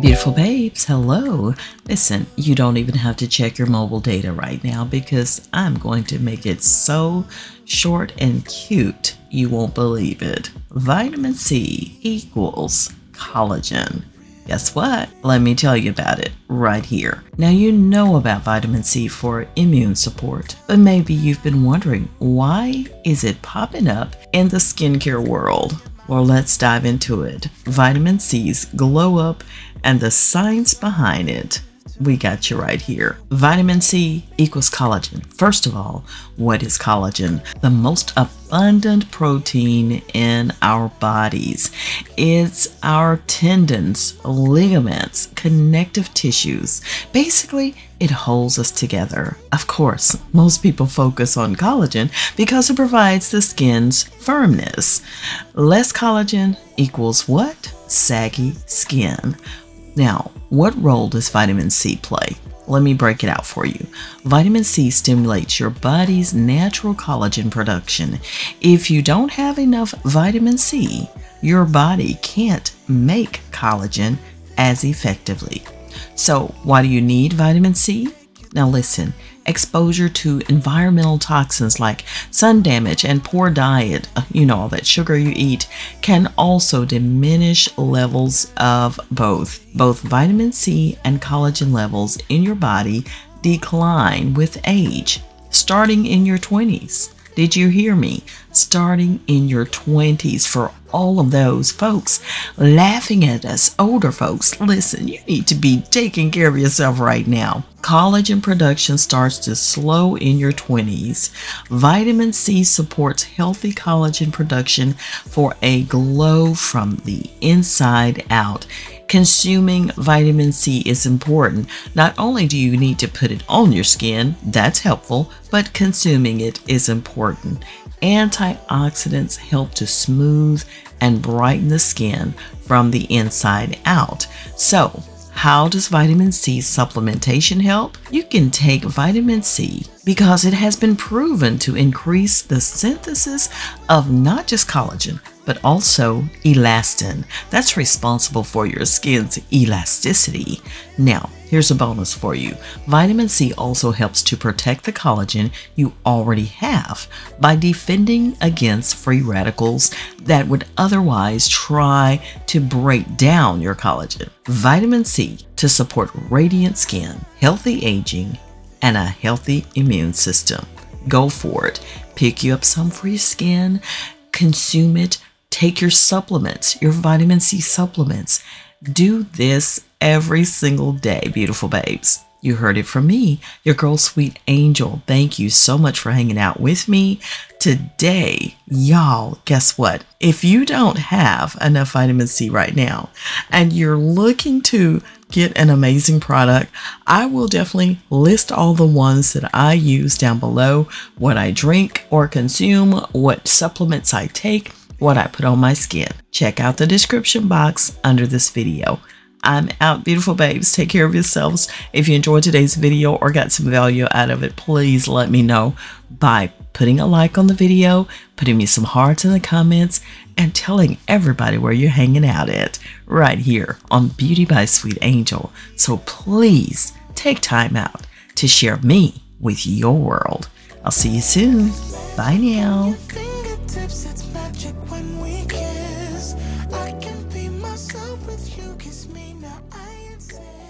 Beautiful babes, hello. Listen, you don't even have to check your mobile data right now because I'm going to make it so short and cute you won't believe it. Vitamin C equals collagen. Guess what? Let me tell you about it right here. Now, you know about vitamin C for immune support, but maybe you've been wondering why is it popping up in the skincare world? Well, let's dive into it. Vitamin C's glow up and the science behind it. We got you right here. Vitamin C equals collagen. First of all, what is collagen? The most abundant protein in our bodies. It's our tendons, ligaments, connective tissues. Basically, it holds us together. Of course, most people focus on collagen because it provides the skin's firmness. Less collagen equals what? Saggy skin. Now, what role does vitamin C play? Let me break it out for you. Vitamin C stimulates your body's natural collagen production. If you don't have enough vitamin C, your body can't make collagen as effectively. So, why do you need vitamin C? Now, listen exposure to environmental toxins like sun damage and poor diet, uh, you know, all that sugar you eat, can also diminish levels of both. Both vitamin C and collagen levels in your body decline with age, starting in your 20s. Did you hear me? Starting in your 20s for all of those folks laughing at us, older folks. Listen, you need to be taking care of yourself right now. Collagen production starts to slow in your 20s. Vitamin C supports healthy collagen production for a glow from the inside out. Consuming vitamin C is important. Not only do you need to put it on your skin, that's helpful, but consuming it is important. Antioxidants help to smooth and brighten the skin from the inside out. So, how does vitamin C supplementation help? You can take vitamin C because it has been proven to increase the synthesis of not just collagen, but also elastin. That's responsible for your skin's elasticity. Now, here's a bonus for you. Vitamin C also helps to protect the collagen you already have by defending against free radicals that would otherwise try to break down your collagen. Vitamin C to support radiant skin, healthy aging, and a healthy immune system. Go for it. Pick you up some your skin, consume it, Take your supplements, your vitamin C supplements. Do this every single day, beautiful babes. You heard it from me, your girl, Sweet Angel. Thank you so much for hanging out with me today. Y'all, guess what? If you don't have enough vitamin C right now and you're looking to get an amazing product, I will definitely list all the ones that I use down below, what I drink or consume, what supplements I take what I put on my skin. Check out the description box under this video. I'm out, beautiful babes. Take care of yourselves. If you enjoyed today's video or got some value out of it, please let me know by putting a like on the video, putting me some hearts in the comments, and telling everybody where you're hanging out at right here on Beauty by Sweet Angel. So please take time out to share me with your world. I'll see you soon. Bye now. I can be myself with you, kiss me now, I insist.